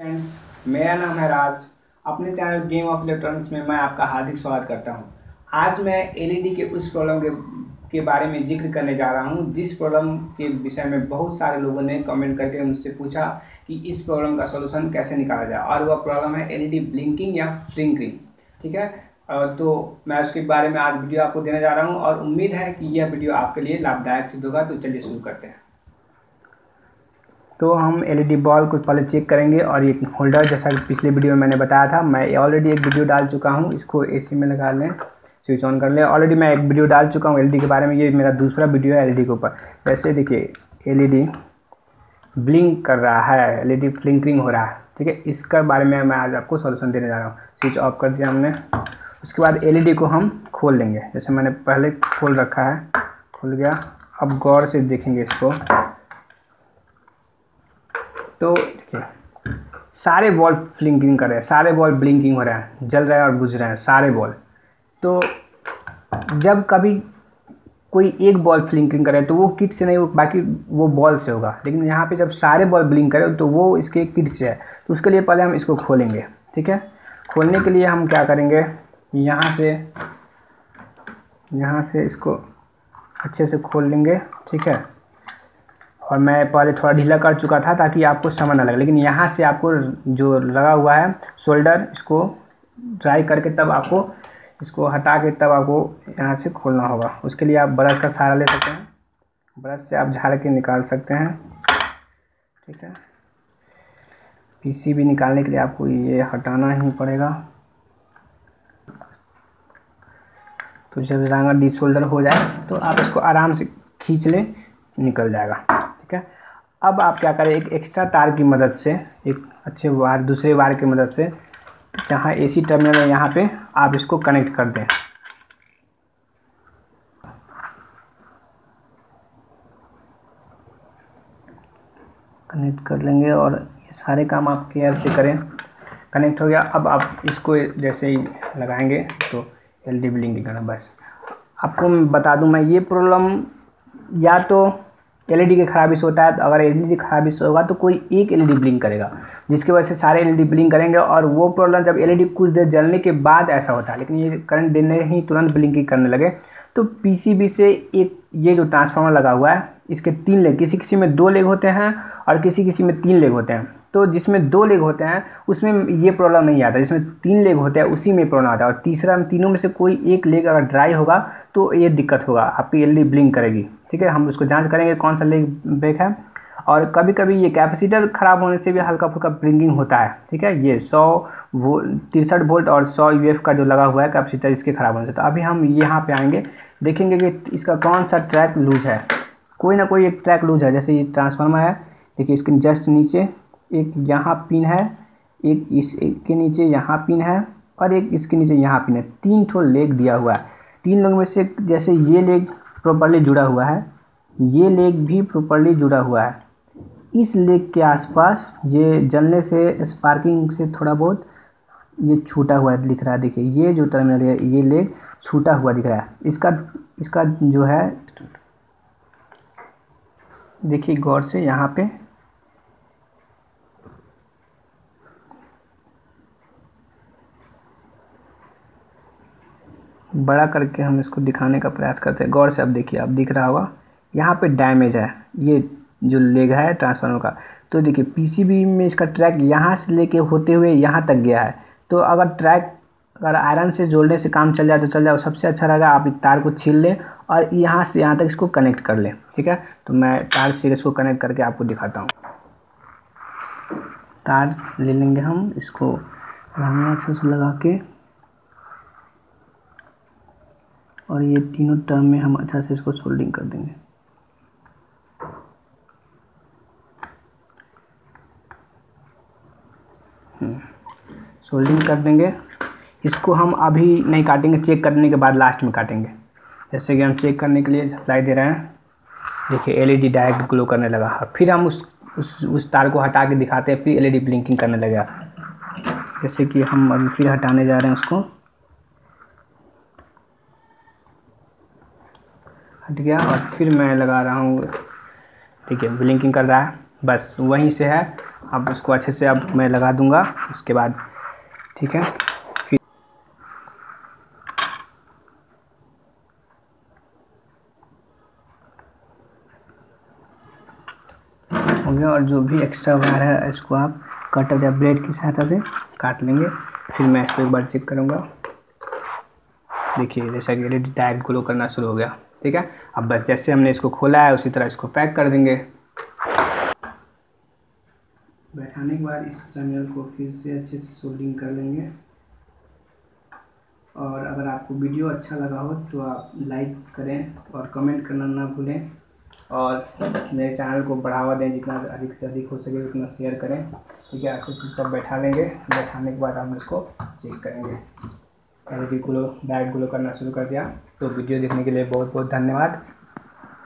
Friends मेरा नाम है राज। अपने चैनल गेम ऑफ़ इलेक्ट्रॉनिक्स में मैं आपका हार्दिक स्वागत करता हूँ। आज मैं एलईडी के उस प्रॉब्लम के के बारे में ज़िक्र करने जा रहा हूँ, जिस प्रॉब्लम के विषय में बहुत सारे लोगों ने कमेंट करके मुझसे पूछा कि इस प्रॉब्लम का सलूशन कैसे निकाला जाए। और वह प्रॉब्लम है एलईडी ब्लिंकिंग या फ्लिंकिंग ठीक है? तो मैं उसके बारे में आज वीडियो आपको देने जा रहा हूँ और उम्मीद है कि यह वीडियो आपके लिए लाभदायक सिद्ध होगा। तो चलिए शुरू करते हैं। तो हम एलईडी बॉल को पहले चेक करेंगे और ये होल्डर जैसा कि पिछले वीडियो में मैंने बताया था, मैं ऑलरेडी एक वीडियो डाल चुका हूँ, इसको एसी में लगा लें स्विच ऑन कर लें। ऑलरेडी मैं एक वीडियो डाल चुका हूँ एलईडी के बारे में, ये मेरा दूसरा वीडियो है एलईडी के ऊपर। जैसे देखिए एलईडी ब्लिंक कर रहा है एलईडी फ्लिंकिंग हो रहा है, ठीक है? इसका बारे में मैं आज आपको सोल्यूशन देने जा रहा हूँ। स्विच ऑफ़ कर दिया हमने। उसके बाद एलईडी को हम खोल लेंगे जैसे मैंने पहले खोल रखा है, खुल गया। अब गौर से देखेंगे इसको। तो सारे बॉल फ्लिंकिंग कर रहे हैं, सारे बॉल ब्लिंकिंग हो रहे हैं, जल रहे हैं और बुझ रहे हैं, सारे बॉल। तो जब कभी कोई एक बॉल फ्लिंकिंग करे तो वो किट से नहीं, वो बाकी वो बॉल से होगा। लेकिन यहाँ पे जब सारे बॉल ब्लिंक करें तो वो इसके किट से है। तो उसके लिए पहले हम इसको खोलेंगे, ठीक है? खोलने के लिए हम क्या करेंगे, यहाँ से यहाँ से इसको अच्छे से खोल लेंगे, ठीक है? और मैं पहले थोड़ा ढीला कर चुका था ताकि आपको समझ ना लगे। लेकिन यहाँ से आपको जो लगा हुआ है, शोल्डर, इसको ड्राई करके तब आपको, इसको हटा के तब आपको यहाँ से खोलना होगा। उसके लिए आप ब्रश का सहारा ले सकते हैं। ब्रश से आप झाड़ के निकाल सकते हैं। ठीक है। पीसीबी निकालने के लिए आपको ये हटाना ही पड़ेगा। तो जब रंगा डिसोल्डर हो जाए तो आप इसको आराम से खींच लें, निकल जाएगा। अब आप क्या करें, एक एक्स्ट्रा तार की मदद से, एक अच्छे वायर, दूसरे वायर की मदद से, जहाँ एसी टर्मिनल है, यहाँ पे आप इसको कनेक्ट कर दें। कनेक्ट कर लेंगे और ये सारे काम आप केयर से करें। कनेक्ट हो गया। अब आप इसको जैसे ही लगाएँगे तो एल डी करना बस। आपको मैं बता दूँ, मैं ये प्रॉब्लम या तो एलईडी के खराबी से होता है तो अगर एलईडी खराबी से होगा तो कोई एक एलईडी ब्लिंक करेगा, जिसकी वजह से सारे एलईडी ब्लिंक करेंगे और वो प्रॉब्लम जब एलईडी कुछ देर जलने के बाद ऐसा होता है, लेकिन ये करंट देने ही तुरंत ब्लिंकिंग करने लगे तो पीसीबी से एक ये जो ट्रांसफार्मर लगा हुआ है, इसके तीन लेग किसी किसी में दो लेग होते हैं और किसी किसी में तीन लेग होते हैं। तो जिसमें दो लेग होते हैं, उसमें ये प्रॉब्लम नहीं आता। जिसमें तीन लेग होते हैं, उसी में प्रॉब्लम आता है। और तीसरा, तीनों में से कोई एक लेग अगर ड्राई होगा तो ये दिक्कत होगा। आपकी एल ब्लिंक करेगी। ठीक है? हम उसको जाँच करेंगे कौन सा लेग ब्रेक है। और कभी कभी ये कैपेसिटर ख़राब होने से भी हल्का फुल्का ब्रिंगिंग होता है। ठीक है? ये सौ वो, तिरसठ वोल्ट और सौ यू का जो लगा हुआ है कैपेसिटर इसके ख़राब होने से। तो अभी हम यहाँ पे आएँगे। देखेंगे कि इसका कौन सा ट्रैक लूज है। कोई ना कोई एक ट्रैक लूज है। जैसे ये ट्रांसफार्मर है। देखिए, इसके जस्ट नीचे। एक यहाँ पिन है, एक इस एक के नीचे यहाँ पिन है और एक इसके नीचे यहाँ पिन है। तीन ठो लेग दिया हुआ है। तीन लोग में से जैसे ये लेग प्रॉपरली जुड़ा हुआ है, ये लेग भी प्रॉपरली जुड़ा हुआ है। इस लेग के आसपास ये जलने से स्पार्किंग से थोड़ा बहुत ये छूटा हुआ दिख रहा है। देखिए, ये जो टर्मिनल है, ये लेग छूटा हुआ दिख रहा है। इसका इसका जो है, देखिए गौर से यहाँ पे बड़ा करके हम इसको दिखाने का प्रयास करते हैं। गौर से अब देखिए अब दिख रहा होगा। यहाँ पे डैमेज है। ये जो लेग है ट्रांसफार्मर का तो देखिए पीसीबी में इसका ट्रैक यहाँ से लेके होते हुए यहाँ तक गया है। तो अगर ट्रैक अगर आयरन से जोड़ने से काम चल जाए तो चल जाए सबसे अच्छा रहेगा आप तार को छील लें और यहाँ से यहाँ तक इसको कनेक्ट कर लें, ठीक है? तो मैं तार से इसको कनेक्ट करके आपको दिखाता हूँ। तार ले लेंगे हम इसको। अच्छे से लगा के और ये तीनों टर्म में हम अच्छा से इसको सोल्डिंग कर देंगे। सोल्डिंग हम्म, कर देंगे। इसको हम अभी नहीं काटेंगे चेक करने के बाद लास्ट में काटेंगे। जैसे कि हम चेक करने के लिए सप्लाई दे रहे हैं। देखिए एलईडी डायरेक्ट ग्लो करने लगा। फिर हम उस उस उस तार को हटा के दिखाते हैं फिर एलईडी ब्लिंकिंग करने लगा। जैसे कि हम अभी फिर हटाने जा रहे हैं उसको। हट गया और फिर मैं लगा रहा हूँ। ठीक है ब्लिंकिंग कर रहा है। बस वहीं से है। अब उसको अच्छे से अब मैं लगा दूँगा। उसके बाद, ठीक है? फिर हो गया और जो भी एक्स्ट्रा वायर है, इसको आप कटर या ब्लेड की सहायता से काट लेंगे। फिर मैं इसको एक बार चेक करूँगा। देखिए, जैसा कि रेडी डायरेक्ट ग्लो करना शुरू हो गया। ठीक है? अब बस जैसे हमने इसको खोला है, उसी तरह इसको पैक कर देंगे। बैठाने के बाद इस चैनल को फिर से अच्छे से सोल्डिंग कर लेंगे। और अगर आपको वीडियो अच्छा लगा हो तो आप लाइक करें और कमेंट करना ना भूलें। और मेरे चैनल को बढ़ावा दें, जितना अधिक से अधिक हो सके, उतना शेयर करें। ठीक है? अच्छे से इसको बैठा लेंगे। बैठाने के बाद हम इसको चेक करेंगे। L D glow direct glow करना शुरू कर दिया। तो वीडियो देखने के लिए बहुत बहुत धन्यवाद।